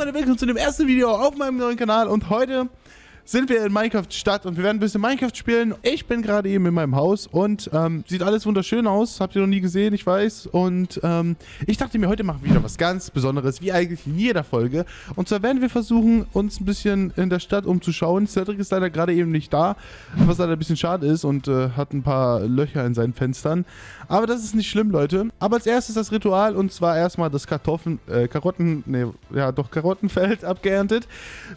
Freunde, willkommen zu dem ersten Video auf meinem neuen Kanal und heute sind wir in Minecraft Stadt und wir werden ein bisschen Minecraft spielen. Ich bin gerade eben in meinem Haus und ähm, sieht alles wunderschön aus. Habt ihr noch nie gesehen, ich weiß. Und ähm, ich dachte mir, heute machen wir wieder was ganz Besonderes, wie eigentlich in jeder Folge. Und zwar werden wir versuchen, uns ein bisschen in der Stadt umzuschauen. Cedric ist leider gerade eben nicht da, was leider ein bisschen schade ist und äh, hat ein paar Löcher in seinen Fenstern. Aber das ist nicht schlimm, Leute. Aber als erstes das Ritual und zwar erstmal das Kartoffeln, äh, Karotten, nee, ja doch Karottenfeld abgeerntet.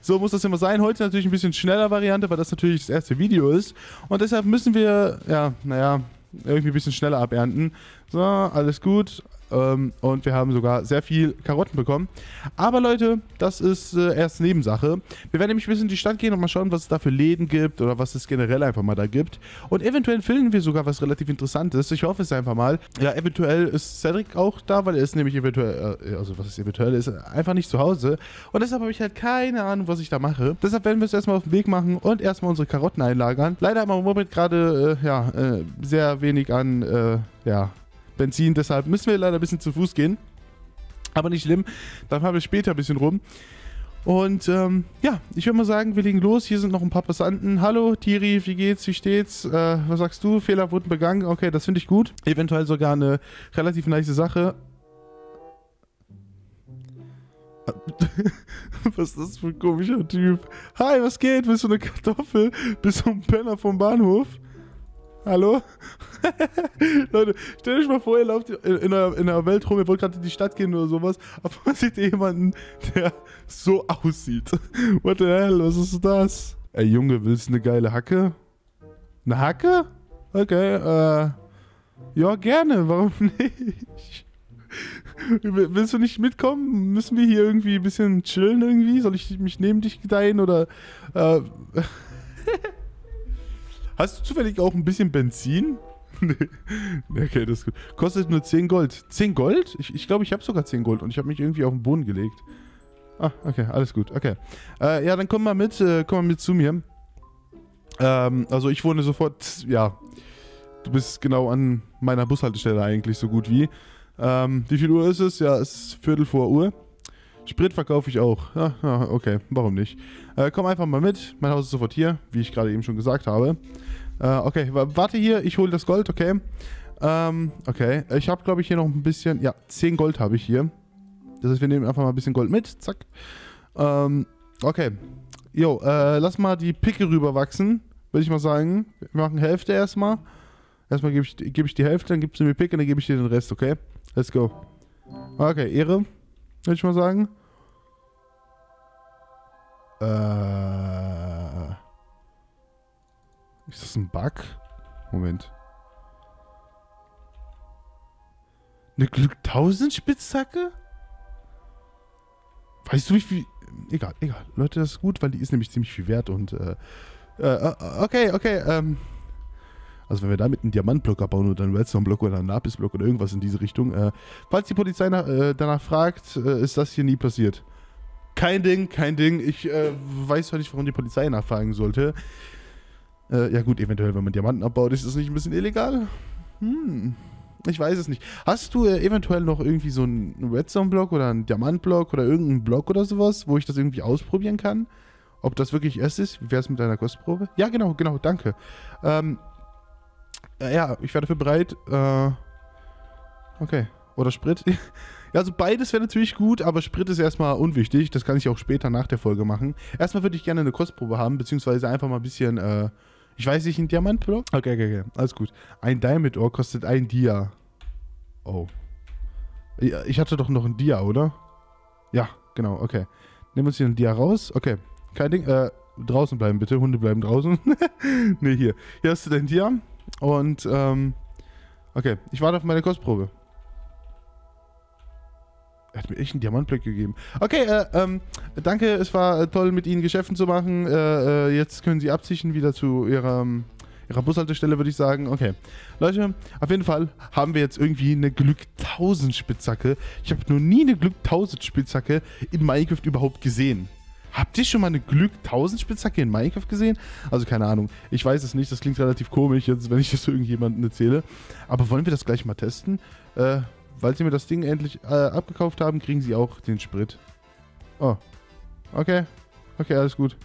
So muss das immer sein. Heute natürlich ein bisschen schneller Variante, weil das natürlich das erste Video ist. Und deshalb müssen wir, ja, naja, irgendwie ein bisschen schneller abernten. So, alles gut. Ähm, und wir haben sogar sehr viel Karotten bekommen. Aber Leute, das ist äh, erst Nebensache. Wir werden nämlich ein bisschen in die Stadt gehen und mal schauen, was es da für Läden gibt oder was es generell einfach mal da gibt. Und eventuell finden wir sogar was relativ Interessantes. Ich hoffe es einfach mal. Ja, eventuell ist Cedric auch da, weil er ist nämlich eventuell, äh, also was ist eventuell, ist einfach nicht zu Hause. Und deshalb habe ich halt keine Ahnung, was ich da mache. Deshalb werden wir es erstmal auf den Weg machen und erstmal unsere Karotten einlagern. Leider haben wir im Moment gerade, äh, ja, äh, sehr wenig an, äh, ja, Benzin. Deshalb müssen wir leider ein bisschen zu Fuß gehen. Aber nicht schlimm. Dann haben wir später ein bisschen rum. Und ähm, ja, ich würde mal sagen, wir legen los. Hier sind noch ein paar Passanten. Hallo, Tiri, wie geht's? Wie steht's? Äh, was sagst du? Fehler wurden begangen. Okay, das finde ich gut. Eventuell sogar eine relativ nice Sache. was ist das für ein komischer Typ? Hi, was geht? Bist du eine Kartoffel? Bist du ein Penner vom Bahnhof? Hallo? Leute, stellt euch mal vor, ihr lauft in, eurer Welt rum, ihr wollt gerade in die Stadt gehen oder sowas, aber man sieht jemanden, der so aussieht. What the hell, was ist das? Ey Junge, willst du eine geile Hacke? Eine Hacke? Okay, äh. Ja, gerne, warum nicht? Willst du nicht mitkommen? Müssen wir hier irgendwie ein bisschen chillen irgendwie? Soll ich mich neben dich gedeihen oder. Äh. Hast du zufällig auch ein bisschen Benzin? nee. Okay, das ist gut. Kostet nur 10 Gold. 10 Gold? Ich glaube, ich, glaub, ich habe sogar 10 Gold und ich habe mich irgendwie auf den Boden gelegt. Ah, okay, alles gut. Okay. Äh, ja, dann komm mal mit, äh, komm mal mit zu mir. Ähm, also ich wohne sofort, ja, du bist genau an meiner Bushaltestelle eigentlich so gut wie. Ähm, wie viel Uhr ist es? Ja, es ist Viertel vor Uhr. Sprit verkaufe ich auch. Ja, ja, okay, warum nicht? Äh, komm einfach mal mit. Mein Haus ist sofort hier, wie ich gerade eben schon gesagt habe. Äh, okay, warte hier, ich hole das Gold, okay. Ähm, okay, ich habe, glaube ich, hier noch ein bisschen... Ja, 10 Gold habe ich hier. Das heißt, wir nehmen einfach mal ein bisschen Gold mit. Zack. Ähm, okay. Jo, äh, lass mal die Picke rüberwachsen, würde ich mal sagen. Wir machen Hälfte erstmal. Erstmal gebe ich, geb ich die Hälfte, dann gibst du mir Pick und dann gebe ich dir den Rest, okay? Let's go. Okay, Ehre, würde ich mal sagen. Äh... Ist das ein Bug? Moment. Eine Glück 1000 Spitzhacke? Weißt du, wie viel. Egal, egal. Leute, das ist gut, weil die ist nämlich ziemlich viel wert und. Äh, äh, okay, okay. Ähm, also, wenn wir damit einen Diamantblock abbauen oder einen Redstone-Block oder einen Lapis-Block oder irgendwas in diese Richtung. Äh, falls die Polizei nach, äh, danach fragt, äh, ist das hier nie passiert. Kein Ding, kein Ding. Ich äh, weiß zwar nicht, warum die Polizei nachfragen sollte. Äh, ja gut, eventuell, wenn man Diamanten abbaut, ist das nicht ein bisschen illegal? Hm, ich weiß es nicht. Hast du äh, eventuell noch irgendwie so einen Redstone-Block oder einen Diamant-Block oder irgendeinen Block oder sowas, wo ich das irgendwie ausprobieren kann? Ob das wirklich erst ist? Wie wäre es mit deiner Kostprobe? Ja, genau, genau, danke. Ähm, äh, ja, ich wäre dafür bereit. Äh, okay. Oder Sprit? ja, also beides wäre natürlich gut, aber Sprit ist erstmal unwichtig. Das kann ich auch später nach der Folge machen. Erstmal würde ich gerne eine Kostprobe haben, beziehungsweise einfach mal ein bisschen, äh, ich weiß nicht, ein Diamantblock? Okay, okay, okay. Alles gut. Ein Diamond Ore kostet ein Dia. Oh. Ich hatte doch noch ein Dia, oder? Ja, genau, okay. Nehmen wir uns hier ein Dia raus. Okay. Kein Ding. Äh, draußen bleiben bitte. Hunde bleiben draußen. ne, hier. Hier hast du dein Dia. Und, ähm, okay. Ich warte auf meine Kostprobe. Er hat mir echt einen Diamantblock gegeben. Okay, äh, ähm, danke, es war äh, toll, mit Ihnen Geschäften zu machen. Äh, äh, jetzt können Sie abziehen wieder zu Ihrer, Ihrer Bushaltestelle, würde ich sagen. Okay. Leute, auf jeden Fall haben wir jetzt irgendwie eine Glück 1000 Spitzhacke. Ich habe noch nie eine Glück 1000 Spitzhacke in Minecraft überhaupt gesehen. Habt ihr schon mal eine Glück 1000 Spitzhacke in Minecraft gesehen? Also keine Ahnung. Ich weiß es nicht. Das klingt relativ komisch, jetzt, wenn ich das irgendjemandem erzähle. Aber wollen wir das gleich mal testen? Äh, weil sie mir das Ding endlich äh, abgekauft haben, kriegen sie auch den Sprit. Oh, Okay. Okay, alles gut.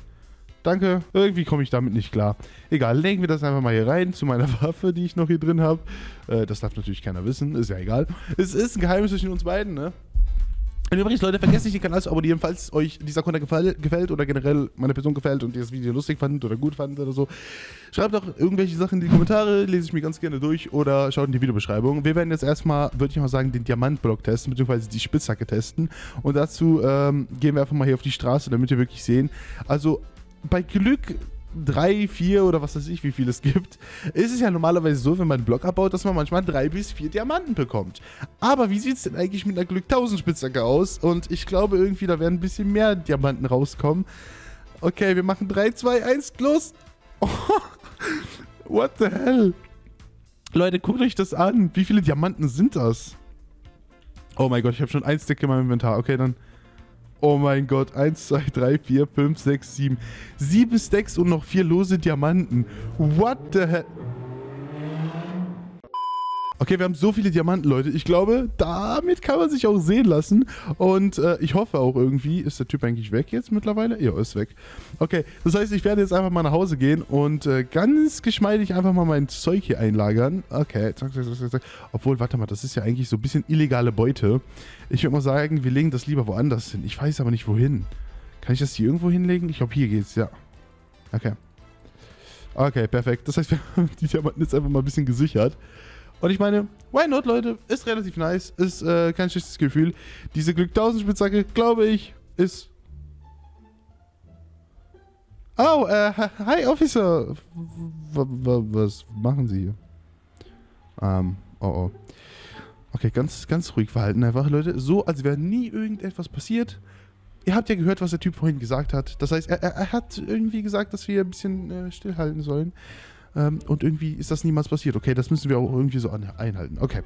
Danke. Irgendwie komme ich damit nicht klar. Egal, legen wir das einfach mal hier rein zu meiner Waffe, die ich noch hier drin habe. Äh, das darf natürlich keiner wissen. Ist ja egal. Es ist ein Geheimnis zwischen uns beiden, ne? Und übrigens, Leute, vergesst nicht, den Kanal zu abonnieren, falls euch dieser Content gefällt oder generell meine Person gefällt und ihr das Video lustig fandet oder gut fandet oder so. Schreibt doch irgendwelche Sachen in die Kommentare, lese ich mir ganz gerne durch oder schaut in die Videobeschreibung. Wir werden jetzt erstmal, würde ich mal sagen, den Diamantblock testen, beziehungsweise die Spitzhacke testen. Und dazu ähm, gehen wir einfach mal hier auf die Straße, damit wir wirklich sehen. Also, bei Glück drei, vier oder was weiß ich, wie viel es gibt, ist es ja normalerweise so, wenn man einen Block abbaut, dass man manchmal drei bis vier Diamanten bekommt. Aber wie sieht es denn eigentlich mit einer Glück 1000 Spitzhacke aus? Und ich glaube irgendwie, da werden ein bisschen mehr Diamanten rauskommen. Okay, wir machen 3, 2, 1, los. Oh, what the hell? Leute, guckt euch das an. Wie viele Diamanten sind das? Oh mein Gott, ich habe schon ein Stick in meinem Inventar. Okay, dann Oh mein Gott, 1, 2, 3, 4, 5, 6, 7. Sieben Stacks und noch vier lose Diamanten. What the hell? Okay, wir haben so viele Diamanten, Leute. Ich glaube, damit kann man sich auch sehen lassen. Und äh, ich hoffe auch irgendwie, ist der Typ eigentlich weg jetzt mittlerweile? Ja, ist weg. Okay, das heißt, ich werde jetzt einfach mal nach Hause gehen und äh, ganz geschmeidig einfach mal mein Zeug hier einlagern. Okay, zack, zack, zack, zack. Obwohl, warte mal, das ist ja eigentlich so ein bisschen illegale Beute. Ich würde mal sagen, wir legen das lieber woanders hin. Ich weiß aber nicht, wohin. Kann ich das hier irgendwo hinlegen? Ich glaube, hier geht's, ja. Okay. Okay, perfekt. Das heißt, wir haben die Diamanten jetzt einfach mal ein bisschen gesichert. Und ich meine, why not, Leute? Ist relativ nice. Ist äh, kein schlechtes Gefühl. Diese Glück 1000 Spitzhacke, glaube ich, ist... Oh, äh, hi, Officer. Was machen Sie hier? Ähm, oh, oh. Okay, ganz, ganz ruhig verhalten einfach, Leute. So, als wäre nie irgendetwas passiert. Ihr habt ja gehört, was der Typ vorhin gesagt hat. Das heißt, er, er, er hat irgendwie gesagt, dass wir ein bisschen äh, stillhalten sollen. Ähm, und irgendwie ist das niemals passiert. Okay, das müssen wir auch irgendwie so einhalten. Okay.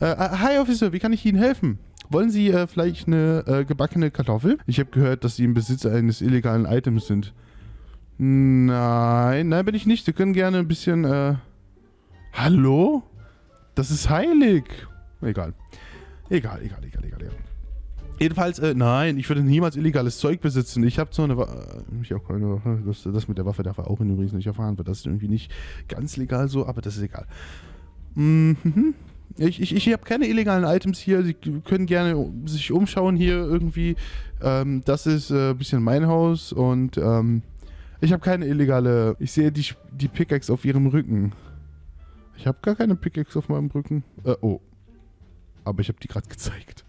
Äh, äh, hi Officer, wie kann ich Ihnen helfen? Wollen Sie äh, vielleicht eine äh, gebackene Kartoffel? Ich habe gehört, dass Sie im Besitz eines illegalen Items sind. Nein, nein, bin ich nicht. Sie können gerne ein bisschen, äh... Hallo? Das ist heilig. Egal. Egal, egal, egal, egal, egal. Jedenfalls, äh, nein, ich würde niemals illegales Zeug besitzen. Ich habe so eine Waffe. Äh, ich auch keine das, das mit der Waffe darf er auch in übrigens nicht erfahren, weil das ist irgendwie nicht ganz legal so, aber das ist egal. Mhm. Ich, ich, ich habe keine illegalen Items hier. Sie können gerne sich umschauen hier irgendwie. Ähm, das ist äh, ein bisschen mein Haus und ähm, ich habe keine illegale. Ich sehe die, die Pickaxe auf ihrem Rücken. Ich habe gar keine Pickaxe auf meinem Rücken. Äh, oh. Aber ich habe die gerade gezeigt.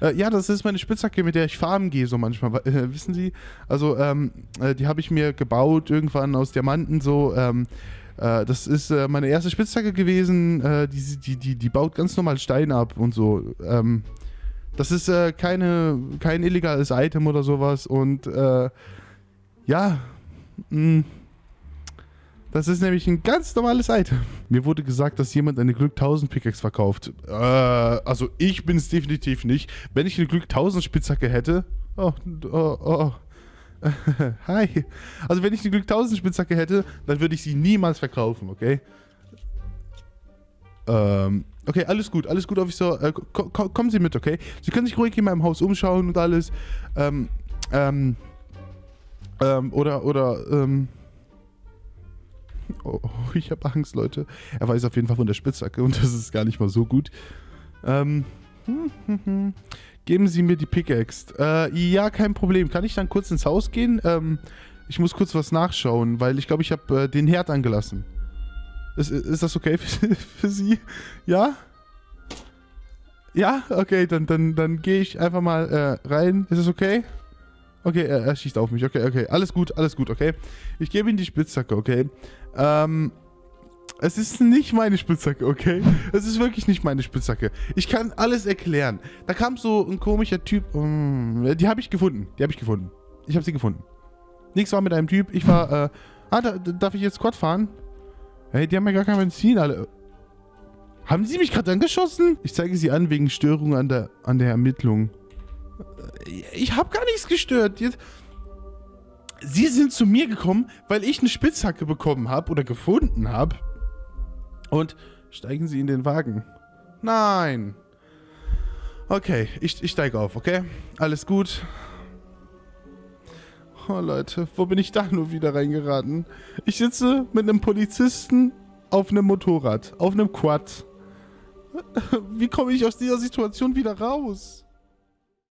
Äh, ja, das ist meine Spitzhacke, mit der ich farmen gehe, so manchmal. Äh, wissen Sie? Also, ähm, äh, die habe ich mir gebaut, irgendwann aus Diamanten, so. Ähm, äh, das ist äh, meine erste Spitzhacke gewesen. Äh, die, die, die, die baut ganz normal Stein ab und so. Ähm, das ist keine, kein illegales Item oder sowas. Und ja, mh, mm, das ist nämlich ein ganz normales Item. Mir wurde gesagt, dass jemand eine Glück 1000 Pickaxe verkauft. Äh, also ich bin es definitiv nicht. Wenn ich eine Glück 1000 Spitzhacke hätte... Oh, oh, oh. Hi. Also wenn ich eine Glück 1000 Spitzhacke hätte, dann würde ich sie niemals verkaufen, okay? Ähm, okay, alles gut, alles gut, Officer. Äh, kommen Sie mit, okay? Sie können sich ruhig in meinem Haus umschauen und alles. Ähm, ähm, ähm, oder, oder, ähm... Oh, ich habe Angst, Leute. Er weiß auf jeden Fall von der Spitzhacke und das ist gar nicht mal so gut. Ähm. Geben Sie mir die Pickaxe. Äh, ja, kein Problem. Kann ich dann kurz ins Haus gehen? Ähm, ich muss kurz was nachschauen, weil ich glaube, ich habe äh, den Herd angelassen. Ist, ist das okay für, für Sie? Ja? Ja? Okay, dann, dann, dann gehe ich einfach mal äh, rein. Ist das okay? Okay, er, er, schießt auf mich. Okay, okay. Alles gut, alles gut, okay. Ich gebe ihm die Spitzhacke, okay. Ähm, es ist nicht meine Spitzhacke, okay? Es ist wirklich nicht meine Spitzhacke. Ich kann alles erklären. Da kam so ein komischer Typ. Um, die habe ich gefunden. Die habe ich gefunden. Ich habe sie gefunden. Nichts war mit einem Typ. Ich war, äh, ah, da, darf ich jetzt Quad fahren? Hey, die haben ja gar kein Benzin, alle. Haben sie mich gerade angeschossen? Ich zeige sie an wegen Störung an der, an der Ermittlung. Ich habe gar nichts gestört. Sie sind zu mir gekommen, weil ich eine Spitzhacke bekommen habe oder gefunden habe. Und steigen Sie in den Wagen. Nein. Okay, ich, ich steige auf, okay? Alles gut. Oh Leute, wo bin ich da nur wieder reingeraten? Ich sitze mit einem Polizisten auf einem Motorrad, auf einem Quad. Wie komme ich aus dieser Situation wieder raus?